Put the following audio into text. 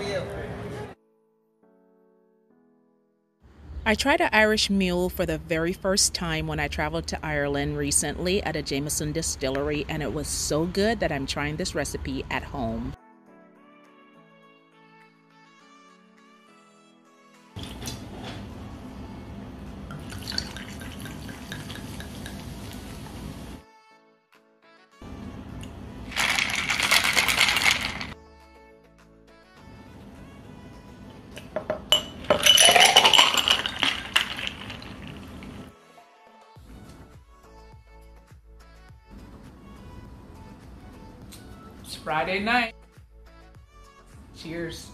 are you? I tried an Irish mule for the very first time when I traveled to Ireland recently at a Jameson distillery, and it was so good that I'm trying this recipe at home. It's Friday night. Cheers.